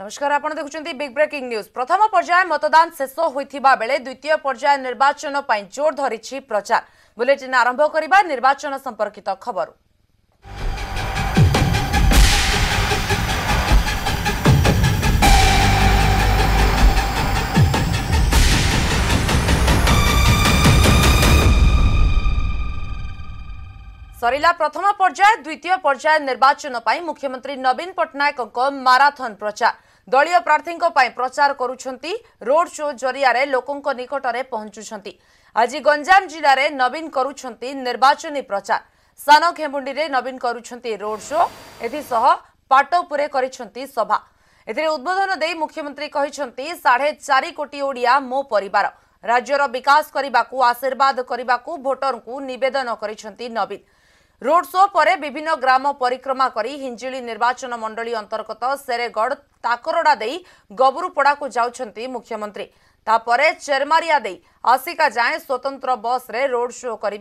ନମସ୍କାର ଆପଣ ଦେଖୁଛନ୍ତି ବିଗ୍ ବ୍ରେକିଂ ନ୍ୟୁଜ୍ ପ୍ରଥମ ପର୍ଯ୍ୟାୟ ମତଦାନ ଶେଷ ହୋଇଥିବା ବେଳେ ଦ୍ୱିତୀୟ ପର୍ଯ୍ୟାୟ ନିର୍ବାଚନ ପାଇଁ ଜୋର ଧରିଛି ପ୍ରଚାର ବୁଲେଟିନ୍ ଆରମ୍ଭ କରିବା ନିର୍ବାଚନ ସମ୍ପର୍କିତ ଖବର ସରିଲା ପ୍ରଥମ ପର୍ଯ୍ୟାୟ ଦ୍ୱିତୀୟ ପର୍ଯ୍ୟାୟ ନିର୍ବାଚନ ପାଇଁ ମୁଖ୍ୟମନ୍ତ୍ରୀ ନବୀନ ପଟ୍ଟନାୟକଙ୍କ ମାରାଥନ ପ୍ରଚାର ଦଳୀୟ ପ୍ରାର୍ଥୀଙ୍କ ପାଇଁ ପ୍ରଚାର କରୁଛନ୍ତି ରୋଡ୍ ଶୋ ଜରିଆରେ ଲୋକଙ୍କ ନିକଟରେ ପହଞ୍ଚୁଛନ୍ତି ଆଜି ଗଞ୍ଜାମ ଜିଲ୍ଲାରେ ନବୀନ କରୁଛନ୍ତି ନିର୍ବାଚନୀ ପ୍ରଚାର ସାନ ଖେମୁଣ୍ଡିରେ ନବୀନ କରୁଛନ୍ତି ରୋଡ୍ ଶୋ ଏଥିସହ ପାଟପୁରେ କରିଛନ୍ତି ସଭା ଏଥିରେ ଉଦ୍ବୋଧନ ଦେଇ ମୁଖ୍ୟମନ୍ତ୍ରୀ କହିଛନ୍ତି ସାଢ଼େ ଚାରି କୋଟି ଓଡ଼ିଆ ମୋ ପରିବାର ରାଜ୍ୟର ବିକାଶ କରିବାକୁ ଆଶୀର୍ବାଦ କରିବାକୁ ଭୋଟରଙ୍କୁ ନିବେଦନ କରିଛନ୍ତି ନବୀନ ରୋଡ୍ ଶୋ ପରେ ବିଭିନ୍ନ ଗ୍ରାମ ପରିକ୍ରମା କରି ହିଞ୍ଜିଳି ନିର୍ବାଚନ ମଣ୍ଡଳୀ ଅନ୍ତର୍ଗତ ସେରେଗଡ଼ ताकरा दे गबरूपड़ा को जाती मुख्यमंत्री तापर चेरमारिया आसिका जाए स्वतंत्र बस रे रोड शो करे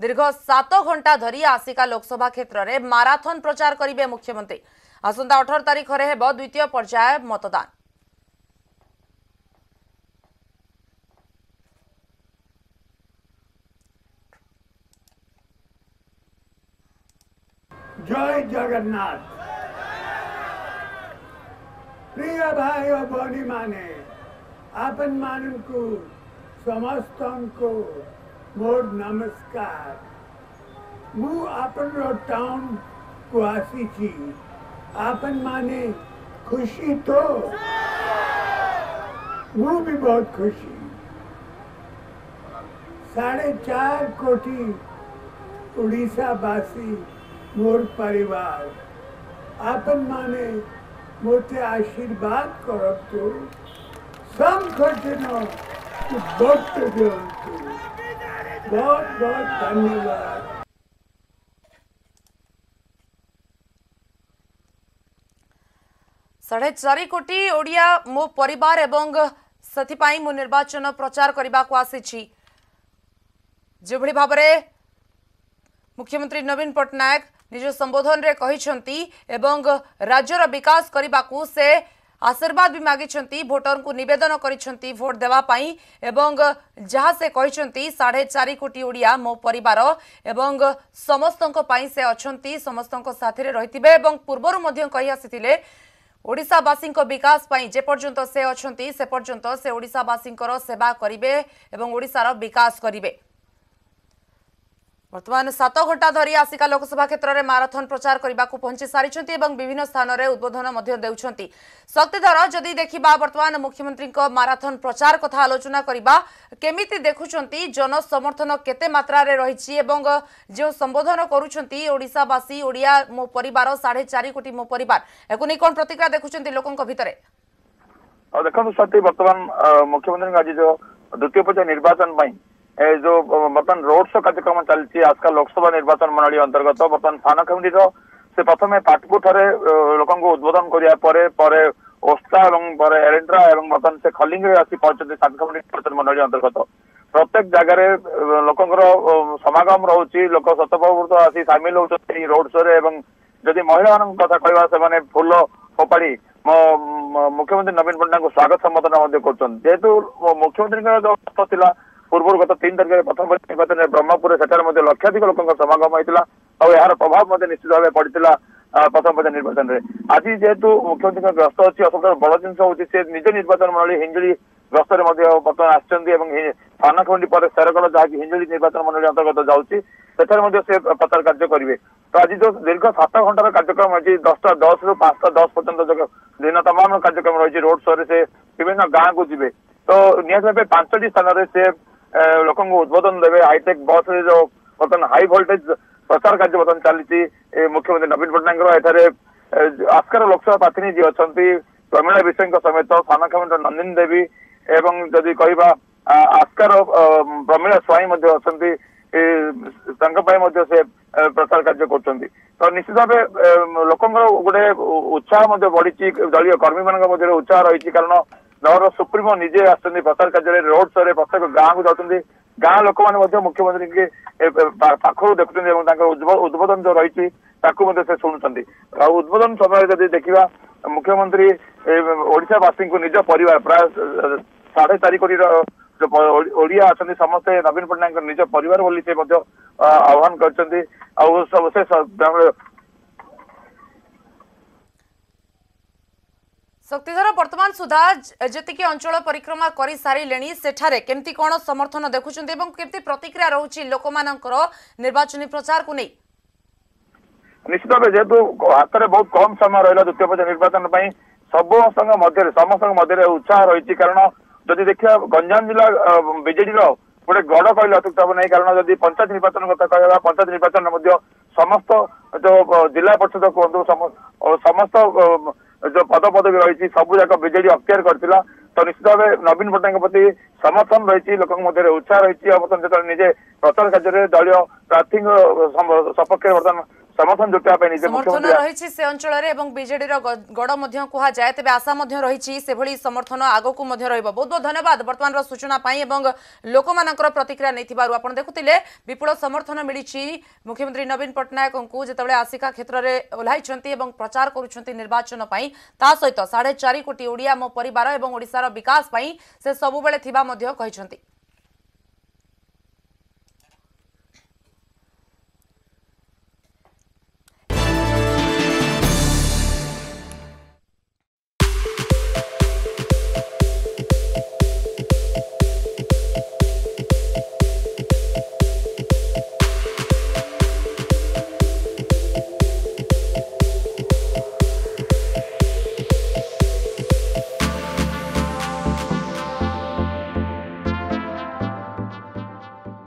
दीर्घ सात घंटा धरी आसिका लोकसभा क्षेत्र में माराथन प्रचार करे मुख्यमंत्री आसंता अठर तारीख से हम द्वितीय पर्याय मतदान जय जगन्नाथ ప్రియ భాయ బోని माने आपन मान को समस्त को मोर नमस्कार मु आपन रो टाउन को आसी थी आपन माने खुशी तो मु भी बहुत खुशी साढ़े चार कोटी उड़ीसा वासी मोर परिवार आपन माने मोटे आशीर्वाद करब तो संकटनों बहुत बहुत धन्यवाद साढ़े चारि कोटी ओडिया मो परिवार एवं ସେଥିପାଇଁ ମୁଁ ନିର୍ବାଚନ ପ୍ରଚାର କରିବାକୁ ଆସିଛି ଯେଭଳି ଭାବରେ ମୁଖ୍ୟମନ୍ତ୍ରୀ ନବୀନ ପଟ୍ଟନାୟକ নিজ সম্বোধনরে কিন্তু এবং রাজ্যর বিকাশ করা সে আশীর্বাদ বি মাগিছন্তি ভোটরঙ্কু নিবেদন করিছন্তি ভোট দেবা পাই এবং যাহা সে কইছন্তি 4.5 কোটি ওড়িয়া মো পরিবার এবং সমস্তଙ୍କ পাই সে অছন্তি সমস্তଙ୍କ সাথিরে রহিতিবে এবং পূর্বরু মধ্য কই আসিতিলে ওড়িশাবাসীଙ୍କ বিকাশ পাই যে পর্যন্ত সে অছন্তি সে পর্যন্ত সে ওড়িশাবাসীଙ୍କର সেবা করিবে এবং ওড়িশার বিকাশ করিবে বর্তমান সাত ঘণ্টা ধরি আসিকা লোকসভা ক্ষেত্রে মারাথন প্রচার করা পৌঁছি সারি এবং বিভিন্ন স্থানের উদ্বোধন দেউন শক্তিধর যদি দেখা বর্তমান মুখ্যমন্ত্রী মারাথন প্রচার কথা আলোচনা করা কমিটি দেখুম জনসমর্থন কত মাত্রার রয়েছে এবং যে সম্বোধন করছেন ওড়শাবাসী ওড়িয়া মো পরিবার সাড়ে চারি কোটি মো পরিবার এখন কোণ প্রতিক্রিয়া দেখুম লোক ভিতরে দেখুন সাথী বর্তমান মুখ্যমন্ত্রী আজ দ্বিতীয় পর্যায়ে নির্বাচন जो ବର୍ତ୍ତମାନ ରୋଡ୍ ଶୋ କାର୍ଯ୍ୟକ୍ରମ ଚାଲିଛି ଆସ୍କା ଲୋକସଭା ନିର୍ବାଚନ ମଣ୍ଡଳୀ ଅନ୍ତର୍ଗତ ବର୍ତ୍ତମାନ ସ୍ଥାନ ସେ ପ୍ରଥମେ ପାଟକୁ ଠାରେ ଲୋକଙ୍କୁ ଉଦ୍ବୋଧନ କରିବା ପରେ ପରେ ଓସ୍ତା ଏବଂ ପରେ ଏରେଣ୍ଡ୍ରା ଏବଂ ବର୍ତ୍ତମାନ ସେ ଖଲିଙ୍ଗରେ ଆସି ପହଞ୍ଚନ୍ତି ସ୍ଥାନ ନିର୍ବାଚନ ମଣ୍ଡଳୀ ଅନ୍ତର୍ଗତ ପ୍ରତ୍ୟେକ ଜାଗାରେ ଲୋକଙ୍କର ସମାଗମ ରହୁଛି ଲୋକ ଶତପ୍ରବୃତ ଆସି ସାମିଲ ହଉଛନ୍ତି ଏହି ରୋଡ୍ ଶୋରେ ଏବଂ ଯଦି ମହିଳାମାନଙ୍କ କଥା କହିବା ସେମାନେ ଫୁଲ ଫୋପାଡ଼ି ମୋ ମୁଖ୍ୟମନ୍ତ୍ରୀ ନବୀନ ପଟ୍ଟନାୟକଙ୍କୁ ସ୍ୱାଗତ ସମ୍ବର୍ଦ୍ଧନା ମଧ୍ୟ କରୁଛନ୍ତି ଯେହେତୁ ମୁଖ୍ୟମନ୍ତ୍ରୀଙ୍କର ଯୋଉ ଥିଲା ପୂର୍ବରୁ ଗତ ତିନି ତାରିଖରେ ପ୍ରଥମ ନିର୍ବାଚନରେ ବ୍ରହ୍ମପୁରରେ ସେଠାରେ ମଧ୍ୟ ଲକ୍ଷାଧିକ ଲୋକଙ୍କ ସମାଗମ ହୋଇଥିଲା ଆଉ ଏହାର ପ୍ରଭାବ ମଧ୍ୟ ନିଶ୍ଚିତ ଭାବେ ପଡ଼ିଥିଲା ପ୍ରଥମ ପର୍ଯ୍ୟାୟ ନିର୍ବାଚନରେ ଆଜି ଯେହେତୁ ମୁଖ୍ୟମନ୍ତ୍ରୀଙ୍କ ଗ୍ରସ୍ତ ଅଛି ଆଉ ସବୁଠାରୁ ବଡ଼ ଜିନିଷ ହେଉଛି ସେ ନିଜ ନିର୍ବାଚନ ମଣ୍ଡଳୀ ହିଞ୍ଜିଳି ଗ୍ରସ୍ତରେ ମଧ୍ୟ ବର୍ତ୍ତମାନ ଆସିଛନ୍ତି ଏବଂ ପାନାଖଣ୍ଡି ପରେ ସେରଗଡ଼ ଯାହାକି ହିଞ୍ଜିଳି ନିର୍ବାଚନ ମଣ୍ଡଳୀ ଅନ୍ତର୍ଗତ ଯାଉଛି ସେଠାରେ ମଧ୍ୟ ସେ ପ୍ରଚାର କାର୍ଯ୍ୟ କରିବେ ତ ଆଜି ଯୋଉ ଦୀର୍ଘ ସାତ ଘଣ୍ଟାର କାର୍ଯ୍ୟକ୍ରମ ରହିଛି ଦଶଟା ଦଶରୁ ପାଞ୍ଚଟା ଦଶ ପର୍ଯ୍ୟନ୍ତ ଦିନ ତମାମ କାର୍ଯ୍ୟକ୍ରମ ରହିଛି ରୋଡ୍ ଶୋରେ ସେ ବିଭିନ୍ନ ଗାଁକୁ ଯିବେ ତ ନିହାତି ଭାବେ ପାଞ୍ଚଟି ସ୍ଥାନରେ ସେ ଲୋକଙ୍କୁ ଉଦ୍ବୋଧନ ଦେବେ ହାଇଟେକ୍ ବସ୍ରେ ଯୋଉ ବର୍ତ୍ତମାନ ହାଇ ଭୋଲ୍ଟେଜ୍ ପ୍ରଚାର କାର୍ଯ୍ୟ ବର୍ତ୍ତମାନ ଚାଲିଛି ମୁଖ୍ୟମନ୍ତ୍ରୀ ନବୀନ ପଟ୍ଟନାୟକଙ୍କର ଏଠାରେ ଆସ୍କାର ଲୋକସଭା ପ୍ରାର୍ଥିନୀ ଯିଏ ଅଛନ୍ତି ପ୍ରମିଳା ବିଷୟଙ୍କ ସମେତ ସ୍ଥାନକ୍ଷମନ୍ତ୍ରୀ ନନ୍ଦିନ ଦେବୀ ଏବଂ ଯଦି କହିବା ଆସ୍କାର ପ୍ରମିଳା ସ୍ୱାଇଁ ମଧ୍ୟ ଅଛନ୍ତି ତାଙ୍କ ପାଇଁ ମଧ୍ୟ ସେ ପ୍ରଚାର କାର୍ଯ୍ୟ କରୁଛନ୍ତି ତ ନିଶ୍ଚିତ ଭାବେ ଲୋକଙ୍କର ଗୋଟେ ଉତ୍ସାହ ମଧ୍ୟ ବଢିଛି ଦଳୀୟ କର୍ମୀମାନଙ୍କ ମଧ୍ୟରେ ଉତ୍ସାହ ରହିଛି କାରଣ ଦଳର ସୁପ୍ରିମୋ ନିଜେ ଆସୁଛନ୍ତି ପ୍ରଚାର କାର୍ଯ୍ୟରେ ରୋଡ୍ ଶୋରେ ପ୍ରତ୍ୟେକ ଗାଁକୁ ଯାଉଛନ୍ତି ଗାଁ ଲୋକମାନେ ମଧ୍ୟ ମୁଖ୍ୟମନ୍ତ୍ରୀଙ୍କୁ ପାଖରୁ ଦେଖୁଛନ୍ତି ଏବଂ ତାଙ୍କ ଉଦ୍ବୋଧନ ଯୋଉ ରହିଛି ତାକୁ ମଧ୍ୟ ସେ ଶୁଣୁଛନ୍ତି ଆଉ ଉଦ୍ବୋଧନ ସମୟରେ ଯଦି ଦେଖିବା ମୁଖ୍ୟମନ୍ତ୍ରୀ ଓଡ଼ିଶାବାସୀଙ୍କୁ ନିଜ ପରିବାର ପ୍ରାୟ ସାଢେ ଚାରି କୋଟିର ଓଡ଼ିଆ ଅଛନ୍ତି ସମସ୍ତେ ନବୀନ ପଟ୍ଟନାୟକଙ୍କ ନିଜ ପରିବାର ବୋଲି ସେ ମଧ୍ୟ ଆହ୍ୱାନ କରିଛନ୍ତି ଆଉ ସେ ଶକ୍ତିଧର ବର୍ତ୍ତମାନ ସୁଦ୍ଧା ଯେତିକି ଅଞ୍ଚଳ ପରିକ୍ରମା କରିସାରିଲେଣି ସେଠାରେ କେମିତି କ'ଣ ସମର୍ଥନ ଦେଖୁଛନ୍ତି ଏବଂ କେମିତି ପ୍ରତିକ୍ରିୟା ରହୁଛି ଲୋକମାନଙ୍କର ନିର୍ବାଚନୀ ପ୍ରଚାରକୁ ନେଇ ନିଶ୍ଚିତ ଭାବେ ଯେହେତୁ ହାତରେ ବହୁତ କମ ସମୟ ରହିଲା ଦ୍ୱିତୀୟ ପର୍ଯ୍ୟାୟ ନିର୍ବାଚନ ପାଇଁ ସମସ୍ତଙ୍କ ମଧ୍ୟରେ ସମସ୍ତଙ୍କ ମଧ୍ୟରେ ଉତ୍ସାହ ରହିଛି କାରଣ ଯଦି ଦେଖିବା ଗଞ୍ଜାମ ଜିଲ୍ଲା ବିଜେଡିର ଗୋଟେ ଗଡ଼ କହିଲେ ଅତ୍ୟୁକ୍ତ ହେବ ନାହିଁ କାରଣ ଯଦି ପଞ୍ଚାୟତ ନିର୍ବାଚନ କଥା କହିବା ପଞ୍ଚାୟତ ନିର୍ବାଚନରେ ମଧ୍ୟ ସମସ୍ତ ଯୋଉ ଜିଲ୍ଲା ପରିଷଦ କୁହନ୍ତୁ ସମସ୍ତ ଯୋଉ ପଦପଦବୀ ରହିଛି ସବୁଯାକ ବିଜେଡି ଅକ୍ତିଆର କରିଥିଲା ତ ନିଶ୍ଚିତ ଭାବେ ନବୀନ ପଟ୍ଟନାୟକଙ୍କ ପ୍ରତି ସମର୍ଥନ ରହିଛି ଲୋକଙ୍କ ମଧ୍ୟରେ ଉତ୍ସାହ ରହିଛି ଆଉ ବର୍ତ୍ତମାନ ଯେତେବେଳେ ନିଜେ ପ୍ରଚାର କାର୍ଯ୍ୟରେ ଦଳୀୟ ପ୍ରାର୍ଥୀଙ୍କ ସପକ୍ଷରେ ବର୍ତ୍ତମାନ সমর্থন রহিছে সে অঞ্চলৰে এবং বিজেডিৰ গড মধ্য কোহা যায় তেৱে আসাম মধ্য ৰহিছে সেভালী সমৰ্থন আগোক মধ্য ৰেবা বহুত ধন্যবাদ বৰ্তমানৰ সূচনা পাই এবং লোকমানকৰ প্ৰতিক্ৰিয়া নেতিবা আপোন দেখুতিলে বিপুল সমৰ্থন مليছি মুখ্যমন্ত্ৰী নবীন পট্টনায়কক যেতিয়া আசிகা ক্ষেত্ৰৰে ওলাইছন্তি এবং প্ৰচাৰ কৰিছন্তি নিৰ্বাচন পই তা সৈতে 4.5 কোটি ওড়িয়া ম পৰিৱাৰ এবং ওড়िसाৰ বিকাশ পই সে সব वेळে থিবা মধ্য কৈছন্তি